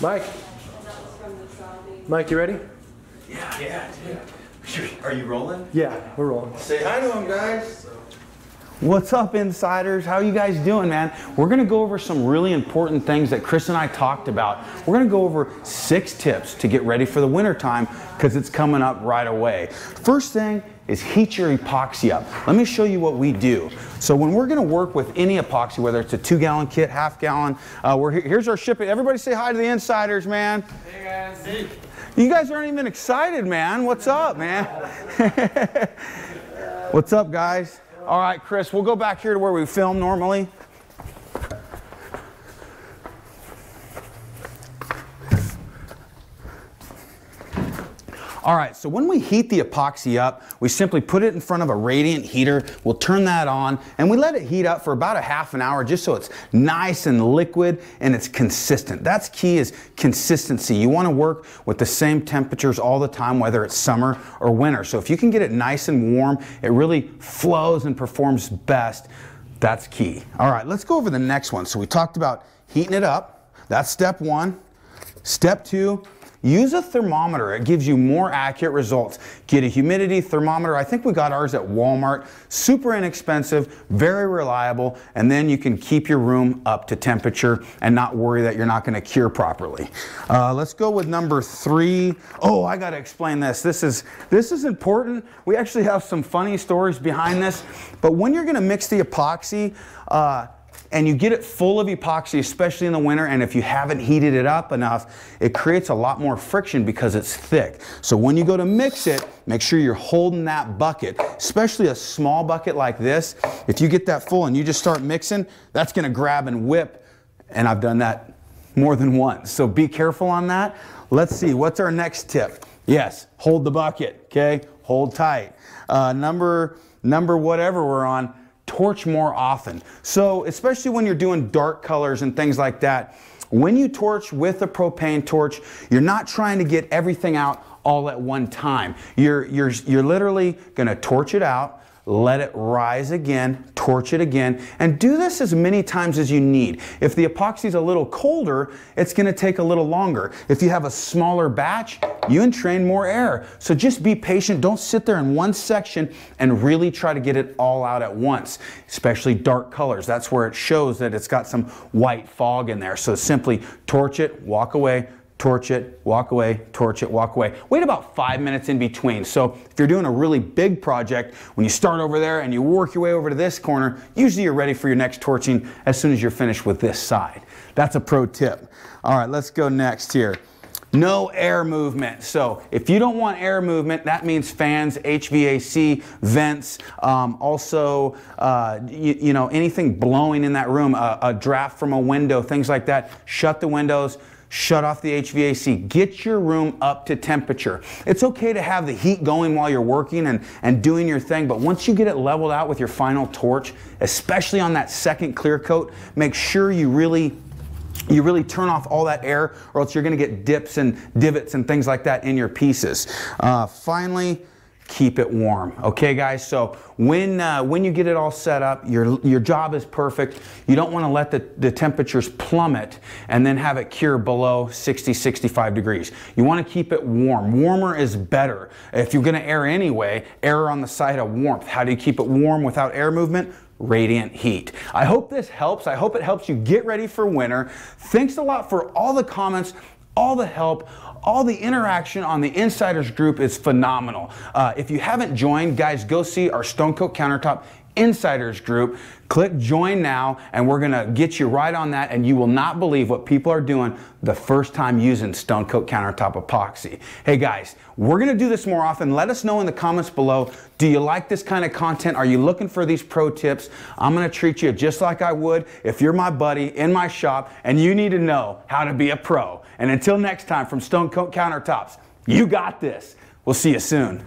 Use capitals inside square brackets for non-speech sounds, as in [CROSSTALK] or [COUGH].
Mike. Mike, you ready? Yeah, yeah, dude. Are you rolling? Yeah, we're rolling. Say hi to him, guys. What's up, insiders? How you guys doing, man? We're gonna go over some really important things that Chris and I talked about. We're gonna go over six tips to get ready for the winter time because it's coming up right away. First thing is heat your epoxy up. Let me show you what we do. So when we're gonna work with any epoxy, whether it's a two gallon kit, half gallon, uh, we're, here's our shipping. Everybody say hi to the insiders, man. Hey, guys. Hey. You guys aren't even excited, man. What's up, man? [LAUGHS] What's up, guys? All right, Chris, we'll go back here to where we film normally. All right, so when we heat the epoxy up, we simply put it in front of a radiant heater. We'll turn that on and we let it heat up for about a half an hour just so it's nice and liquid and it's consistent. That's key is consistency. You wanna work with the same temperatures all the time, whether it's summer or winter. So if you can get it nice and warm, it really flows and performs best. That's key. All right, let's go over the next one. So we talked about heating it up. That's step one. Step two, Use a thermometer. It gives you more accurate results. Get a humidity thermometer. I think we got ours at Walmart. Super inexpensive, very reliable, and then you can keep your room up to temperature and not worry that you're not going to cure properly. Uh, let's go with number three. Oh, I got to explain this. This is, this is important. We actually have some funny stories behind this, but when you're going to mix the epoxy, uh, and you get it full of epoxy, especially in the winter, and if you haven't heated it up enough, it creates a lot more friction because it's thick. So when you go to mix it, make sure you're holding that bucket, especially a small bucket like this. If you get that full and you just start mixing, that's gonna grab and whip, and I've done that more than once. So be careful on that. Let's see, what's our next tip? Yes, hold the bucket, okay? Hold tight. Uh, number, number whatever we're on, torch more often. So especially when you're doing dark colors and things like that, when you torch with a propane torch, you're not trying to get everything out all at one time. You're, you're, you're literally gonna torch it out, let it rise again, torch it again, and do this as many times as you need. If the epoxy is a little colder, it's gonna take a little longer. If you have a smaller batch, you entrain more air. So just be patient. Don't sit there in one section and really try to get it all out at once, especially dark colors. That's where it shows that it's got some white fog in there. So simply torch it, walk away, torch it, walk away, torch it, walk away. Wait about five minutes in between. So if you're doing a really big project, when you start over there and you work your way over to this corner, usually you're ready for your next torching as soon as you're finished with this side. That's a pro tip. All right, let's go next here. No air movement. So if you don't want air movement, that means fans, HVAC, vents, um, also, uh, you, you, know, anything blowing in that room, a, a draft from a window, things like that. Shut the windows shut off the HVAC, get your room up to temperature. It's okay to have the heat going while you're working and, and doing your thing, but once you get it leveled out with your final torch, especially on that second clear coat, make sure you really you really turn off all that air or else you're going to get dips and divots and things like that in your pieces. Uh, finally, keep it warm. Okay, guys? So when, uh, when you get it all set up, your, your job is perfect. You don't want to let the, the temperatures plummet and then have it cure below 60, 65 degrees. You want to keep it warm. Warmer is better. If you're going to err anyway, err on the side of warmth. How do you keep it warm without air movement? radiant heat. I hope this helps. I hope it helps you get ready for winter. Thanks a lot for all the comments, all the help, all the interaction on the Insiders group is phenomenal. Uh, if you haven't joined, guys, go see our Stone Coat Countertop Insiders group. Click join now and we're gonna get you right on that and you will not believe what people are doing the first time using Stone Coat Countertop Epoxy. Hey guys, we're gonna do this more often. Let us know in the comments below, do you like this kind of content? Are you looking for these pro tips? I'm gonna treat you just like I would if you're my buddy in my shop and you need to know how to be a pro. And until next time from Stone Coat Countertops, you got this. We'll see you soon.